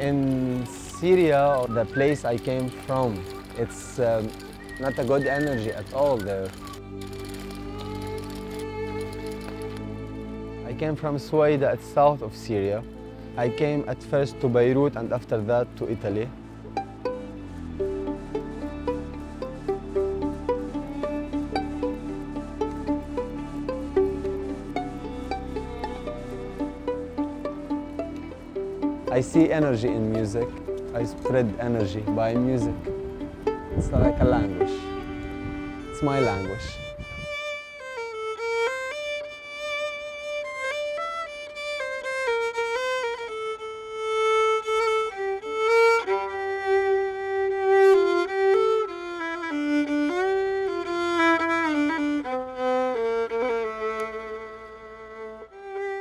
In Syria, the place I came from, it's um, not a good energy at all there. I came from Suwaida at south of Syria. I came at first to Beirut and after that to Italy. I see energy in music. I spread energy by music. It's like a language. It's my language.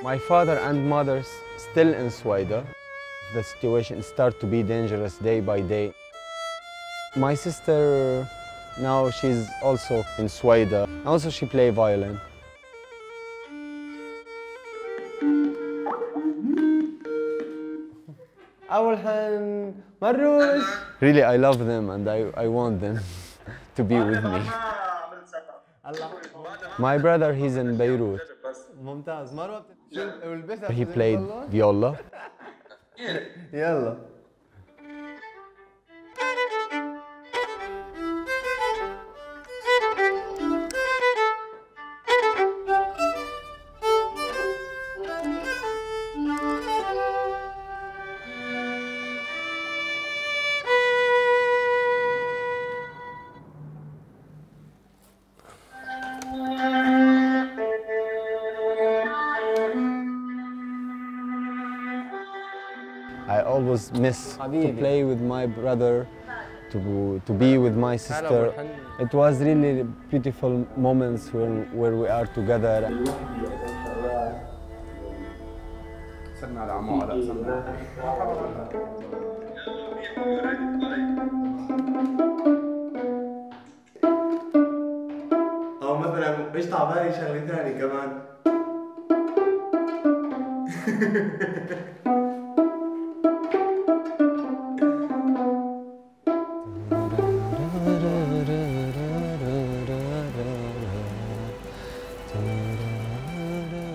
My father and mother still in Suwaida the situation start to be dangerous day by day. My sister, now she's also in Sweden. Also she play violin. Really, I love them and I, I want them to be with me. My brother, he's in Beirut. He played viola. يلا I always miss to play with my brother, to, to be with my sister. It was really beautiful moments when, where we are together. صرنا على عمو علاء صرنا او مثلا ايش تعبالي شغله ثانيه كمان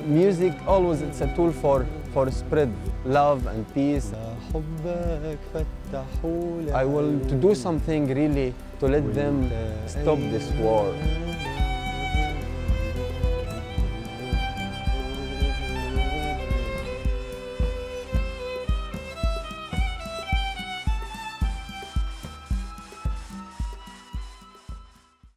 Music always it's a tool for for spread love and peace. I will to do something really to let them stop this war.